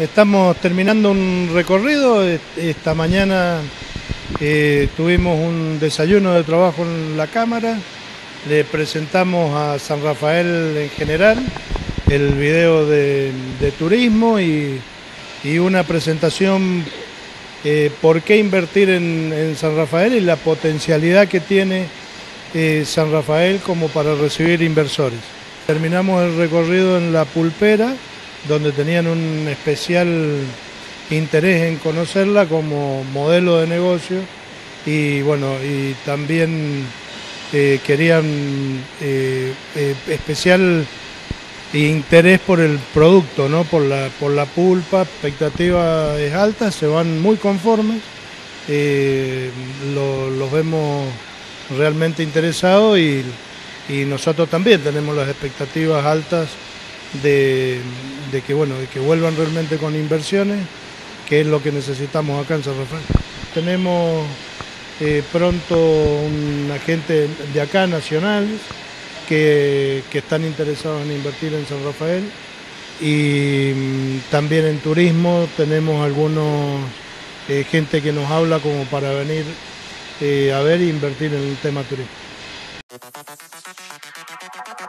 Estamos terminando un recorrido. Esta mañana eh, tuvimos un desayuno de trabajo en la Cámara. Le presentamos a San Rafael en general el video de, turismo y, una presentación eh, por qué invertir en, San Rafael y la potencialidad que tiene eh, San Rafael como para recibir inversores. Terminamos el recorrido en la pulpera donde tenían un especial interés en conocerla como modelo de negocio y bueno, y también eh, querían eh, eh, especial interés por el producto, ¿no? por, la, por la pulpa, expectativa es alta, se van muy conformes, los vemos realmente interesados y nosotros también tenemos las expectativas altas de, que, bueno, de que vuelvan realmente con inversiones, que es lo que necesitamos acá en San Rafael. Tenemos eh, pronto un agente de acá, nacionales, que, están interesados en invertir en San Rafael. Y mm, también en turismo tenemos algunos eh, gente que nos habla como para venir eh, a ver e invertir en el tema turismo.